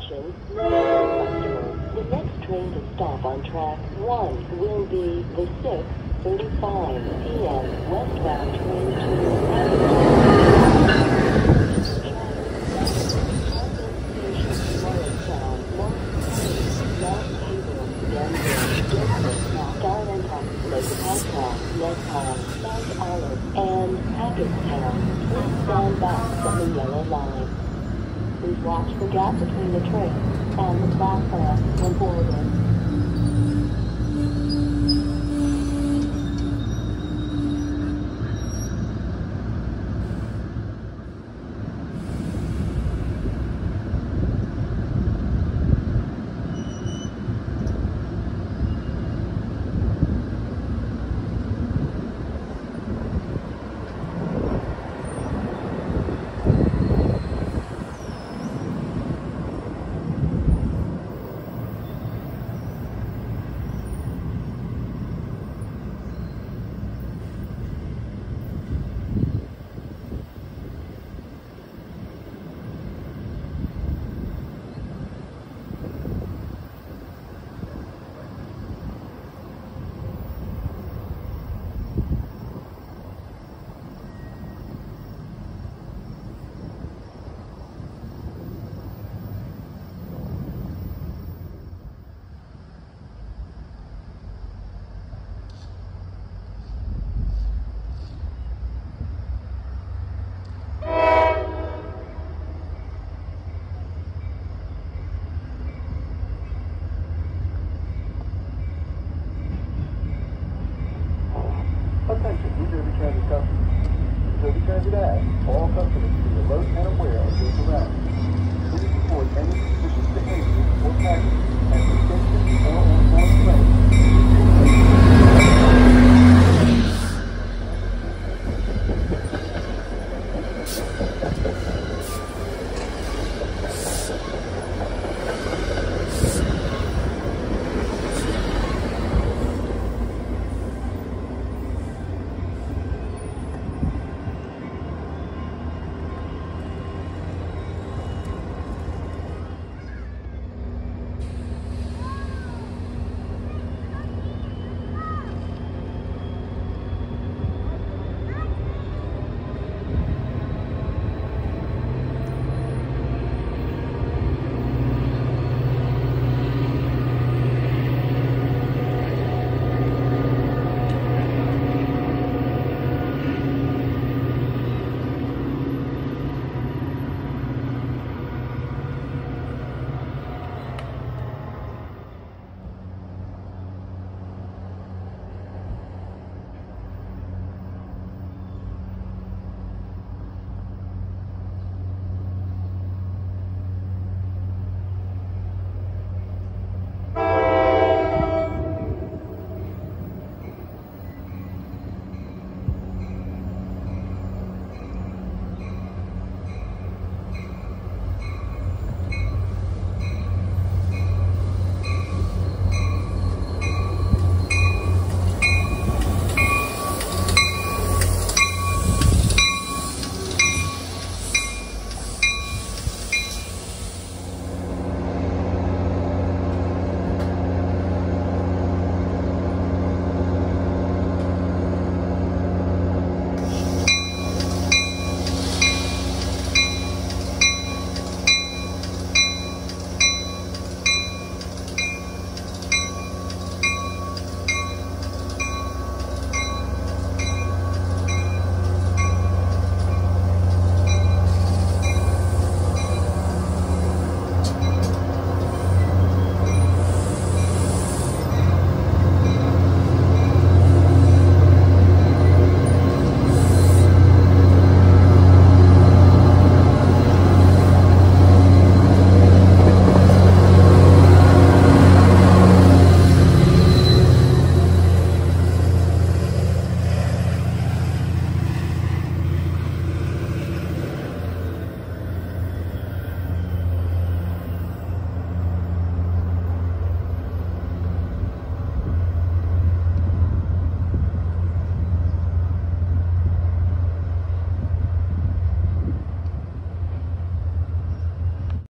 Attention. The next train to stop on track 1 will be the 6:35 p.m. westbound train to watch the gap between the train and the platform when boarding.